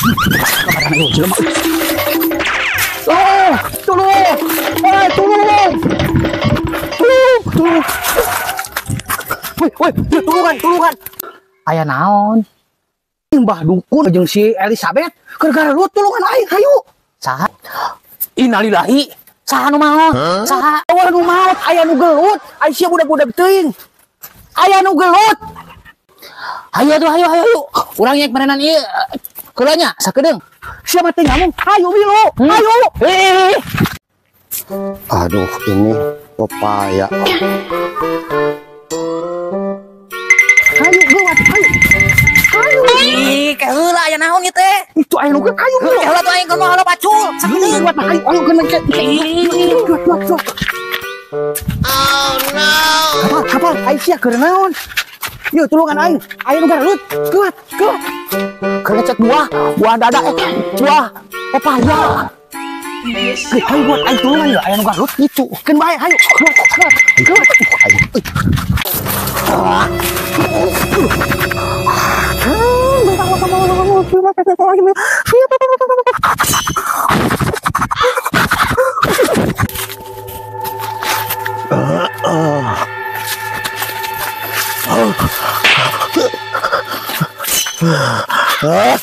Kabaran ayo jelema. Oh, tolong. Eh, tolong. Tolong, tolong. Woi, woi, ya, tulungan, tulungan. Aya naon? Mbah dukun jeung si Elizabeth gara-gara lu tulungan aing hayu. Saha? Innalillahi. Saha nu maot? Saha? Eueuh nu maot aya nu gelut. Ai sia budak-budak teuing. Aya nu gelut. Ayo tuh, ayo, ayo, ayo. Urang yang merenan ieu. Keulanya sakedeung. Siapa teh ngomong? Ayo Milo, ayo. Eh. Aduh, ini pepaya. Ayo geuat, ayo. Ayo. Ih, kayak heula aya naon ieu teh? Itu aya nu geut, ayo Milo. Ya heula tuh aing kono heula pacul. Sakedeung buat ayo, ayo kena cuat. Oh no. Kapal, kapal, keur naon? Yuk tulungan aing. Ayo nu garut. Kuat, kuat. Keur ngecek buah, buah dada eh buah pepaya. Eh, ayo buat aing tulungan ya, ayo nu garut gitu. Kan bae, ayo. Kuat, kuat. Kuat.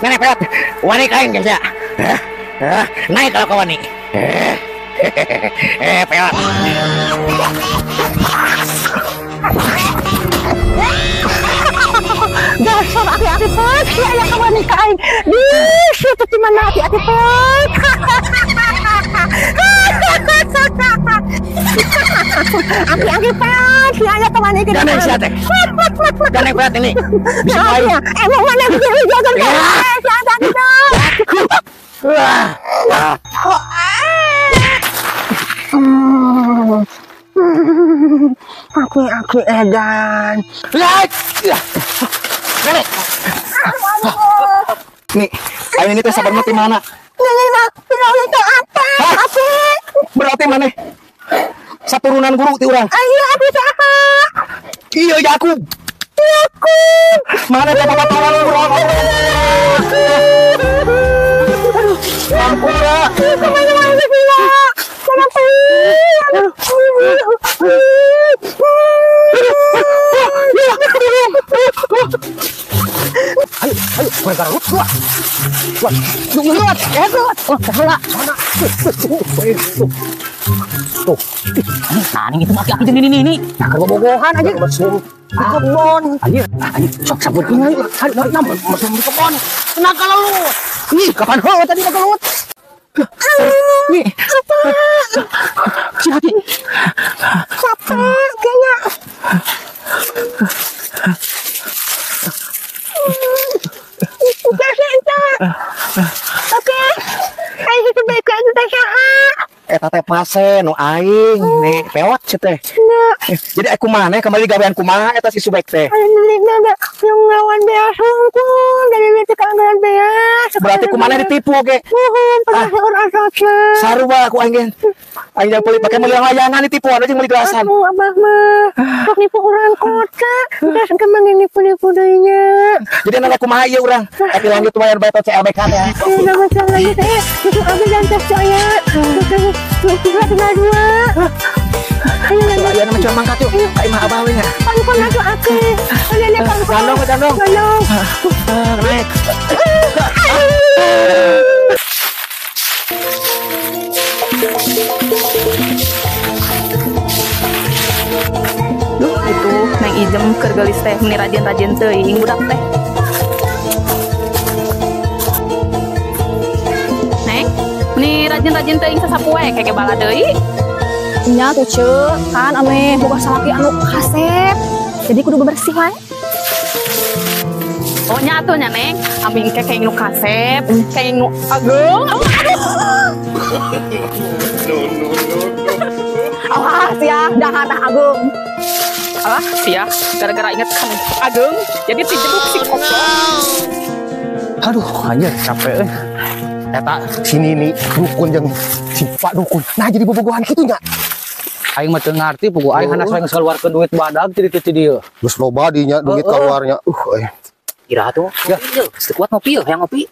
Nenek peot, wani kain ya. Hah? Naik kalau kau wani. Eh, peot. Dasar hati-hati pet, si ayah kawan nikahin. Di situ di mana hati-hati pet. Hati-hati pet, si ayah kawan nikahin. Jangan siat teh. Jangan peot ini. Bisa main. Ya, emang mana bisa jaga Ya. Si hati-hati pet. Wah, wah. Aki-aki edan. Lihat. Nenek. Nih, ayo ini teh sabar mati mana? Nenek nak, itu apa? Apa? Berarti mana? Saturunan guru ti urang. Ayo, aku saha. Iya, Yakub. Yakub. Mana bapak bapak urang? Ampura. Ke mana-mana gila. Kenapa? Ayo, ayo, kowe garut gua. Wah, lu ngeluat, eh ngeluat. Oh, kehala. Mana? Tuh. Ini itu maki aku jadi ini ini. Nah, kalau bobogohan aja mesum di kebon. Ayo, ayo, sok sabut ini. Ayo, mesum di kebon. Kenapa kalau lu? Ih, kapan ho tadi nak kelut? Nih, si hati. Capek kayaknya. Udah santai. Oke. Ayo kita balik lagi ke saha. Eta teh pase nu aing, nih pewat sih teh. Nah, Eh, Jadi aku mana kembali gawean kumaha eta si Subek teh. yang lawan beas hongkong dari itu kangen beas. Berarti kumana ditipu oke. Saja. Sarua aku aing. gen. Aing jangan beli pakai beli layangan ditipu ada yang beli gelasan. Aku abah mah, sok nipu orang kota, terus kemang nipu-nipu dayanya. Jadi anak kumaha ieu urang. Tapi lanjut bayar bayar CLBK ya. Eh, nama salah gitu ya, itu aku dan tes saya. Terus tiga tinggal dua. Ayo lanjut. Ayo nama cuma mangkat yuk. Kayak mah abah we nya. Kamu kan masuk aku. Ayo lihat kamu. Gandong, gandong. Gandong. Ah, Naik. Duh, itu neng ijem keur gelis teh meni rajin-rajin teuing budak teh. Meni rajin-rajin teuing sasapu we keke bala deui. Nya tuh ce, kan ame boga salaki anu kasep. Jadi kudu bebersih wae. Oh nyatunya neng, ambil kayak kayak nu kasep, kayak nu agung. Awas ya, dah dah agung. Ah, sia, gara-gara inget kan agung, jadi dijebuk si. Aduh, anjir capek eh. Eta sini nih dukun yang sifat dukun. Nah jadi bobogohan gitu nya. Aing mah teu ngarti pugu aing hana saya ngeluarkeun duit badag jadi teu dieu. Terus loba dinya duit keluarnya. Uh, eh. Ira tuh. Ya. Ya. Kuat ngopi yang ngopi.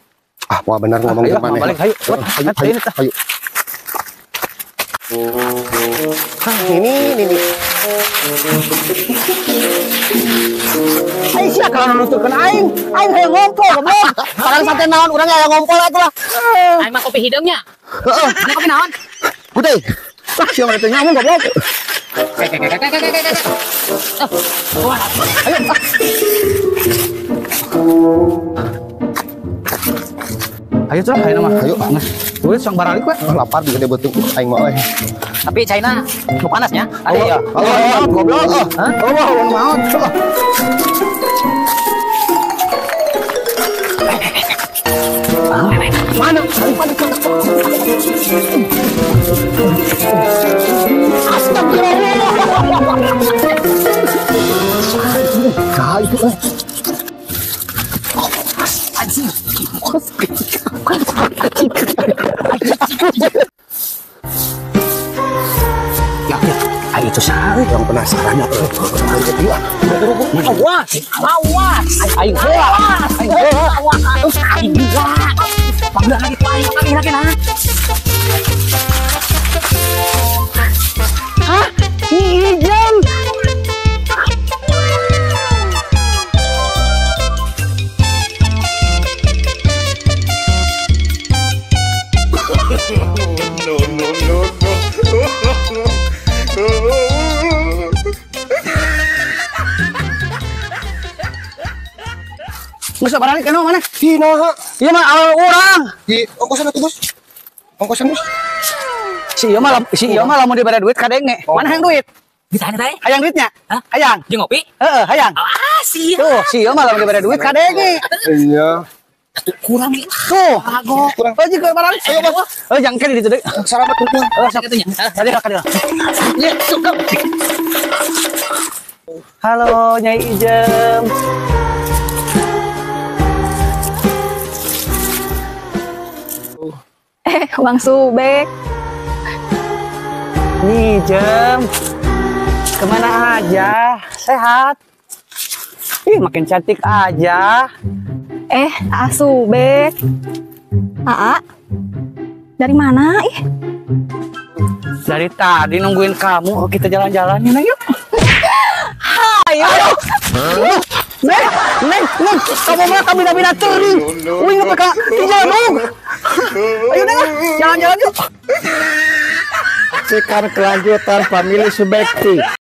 Ah, mau benar ngomong Ayo, gimana? balik, ayo. Ayo, ayo, Ayo, ayo, ayo. Ah, ini, ini, kalau nuturkeun aing, aing hayang ngompol goblok. Sekarang santai naon urang aya ngompol atuh lah. Aing mah kopi hidungnya. Ini kopi naon? Putih. Lah sia mah teu nyamuk goblok. Ayo tuh, ayo mah. Ayo. Duit sang baralik we. Ah, lapar juga dia betul. Aing mau eh. Tapi China, nu panasnya. Ada ya. Halo, goblok. Ah. Oh, wah, wan Mana? Kah itu eh. Ya, ya. Itu sah. Yang penasaran apa? Ayo dia. Awas, awas. Ayo awas. Ayo awas. Ayo juga. Panggil lagi, panggil lagi, lagi nah. Geus baralik kana mana? Dina. Ieu mah awal urang. Di ongkosan atuh, Bos. Ongkosan, Bos. Si ieu mah si ieu mah lamun dibere duit kadenge. Mana hayang duit? Ditanya teh. Hayang duitnya? Hah? Hayang. Jeung ngopi. Heeh, hayang. Ah, sih. Tuh, si ieu mah lamun dibere duit kadenge. Iya. Kurang nih. Tuh. Kurang. Oh, jika baralik. Ayo, Bos. Oh, jangke di ditu deui. Selamat dukun. Oh, sok Katunya. Tadi lah, tadi lah. Ya, suka. Halo, Nyai Ijem. Eh, Bang Subek. Nih, Jem. Ke mana aja? Sehat? Ih, makin cantik aja. Eh, Asubek. Aa. Dari mana? Ih, Dari tadi nungguin kamu, Oh, kita jalan-jalan yuk. yuk. Ayo. Neng, neng, neng, kamu mah kami bina teuing. Uing apa kak? Di jalan Ayo neng, jalan-jalan yuk. Sekarang kelanjutan family Subekti.